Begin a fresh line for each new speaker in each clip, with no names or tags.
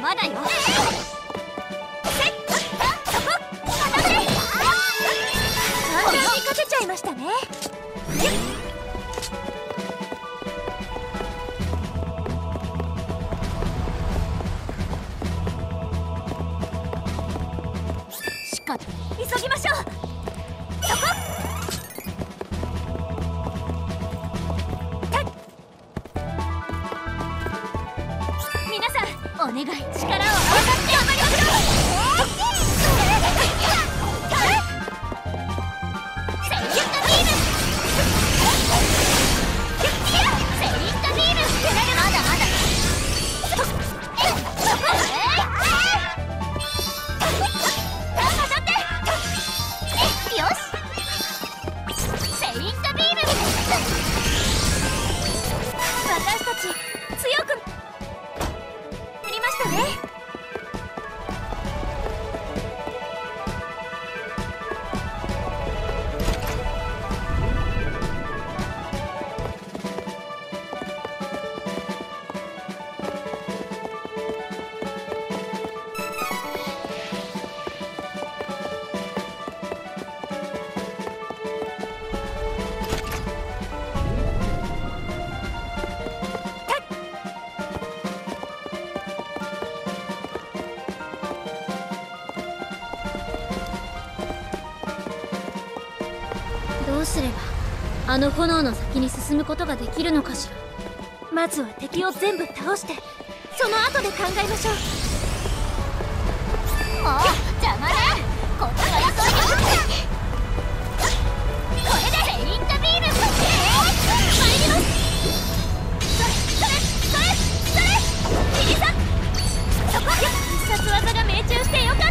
まだよ。うすればあの炎の先に進むことができるのかしら。まずは敵を全部倒してその後で考えましょう。もう邪魔ねこっちは急いでこれでフェイントビーム参りますそれそれそれそれ切り裂そこ必殺技が命中してよかった。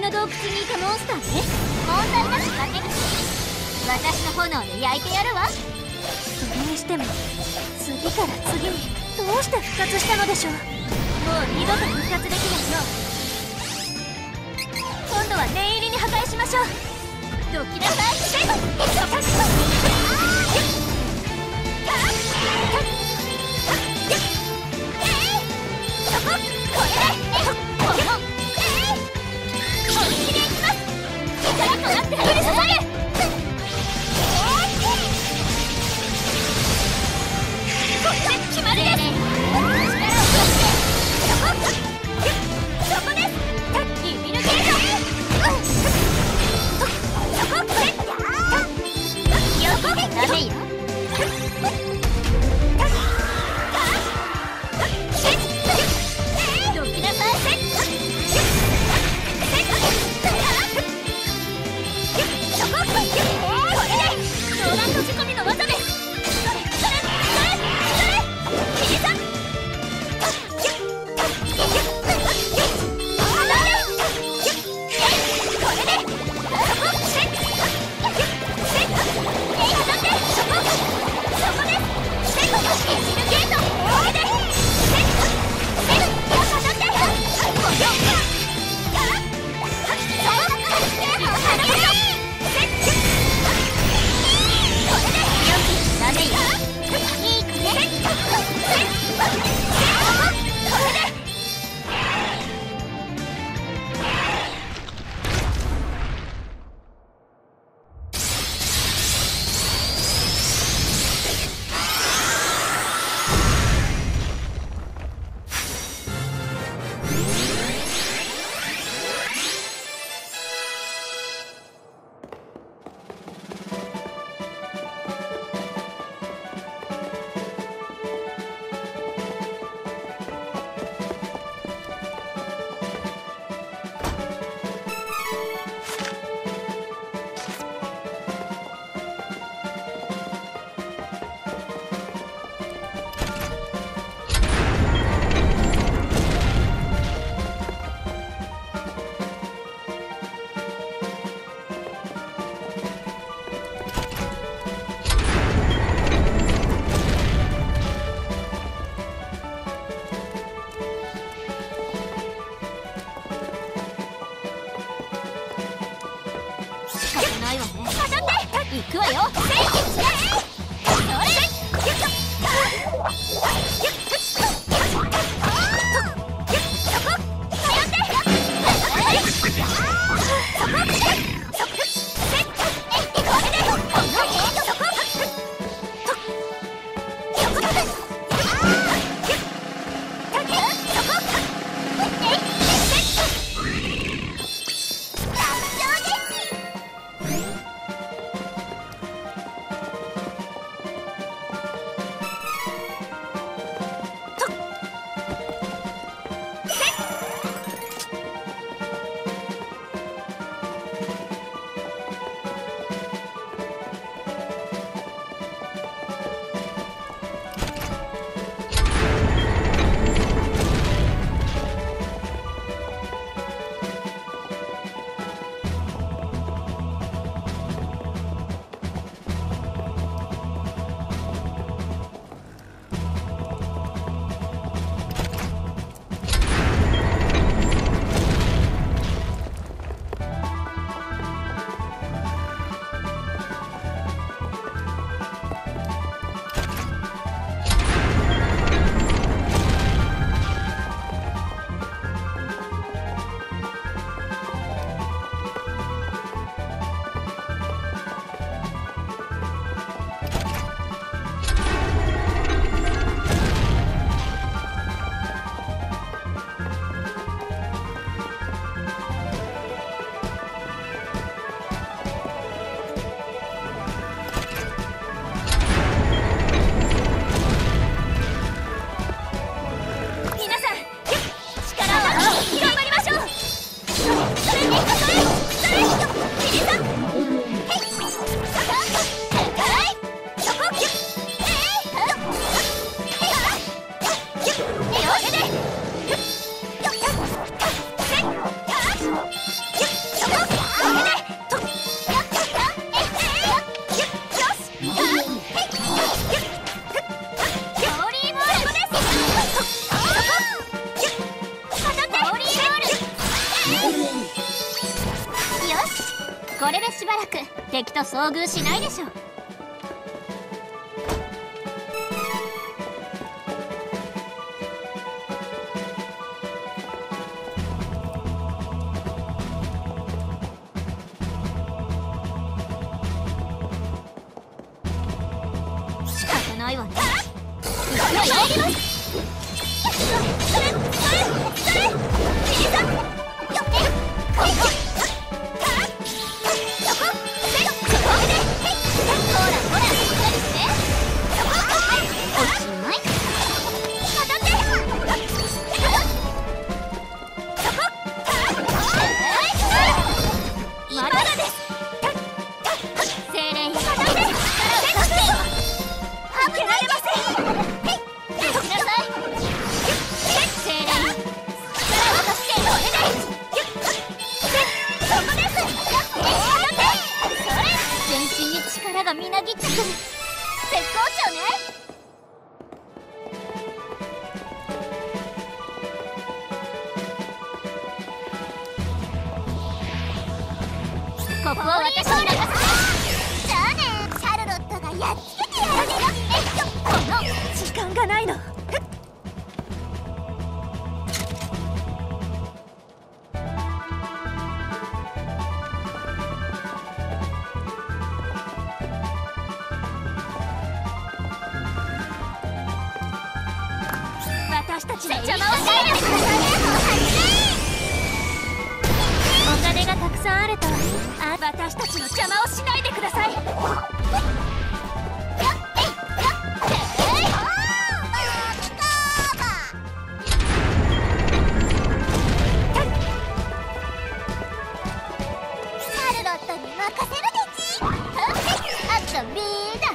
の洞窟にいたモンスターね。問題なく勝てる私の炎で焼いてやるわ。それにしても次から次にどうして復活したのでしょう。もう二度と復活できないよ。今度は念入りに破壊しましょう。どきなさい你还有遭遇しないでしょ私将来ないたちの邪魔をしないでれたあ私たちの邪魔をしないでください。カルあとみーだ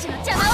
私たちの邪魔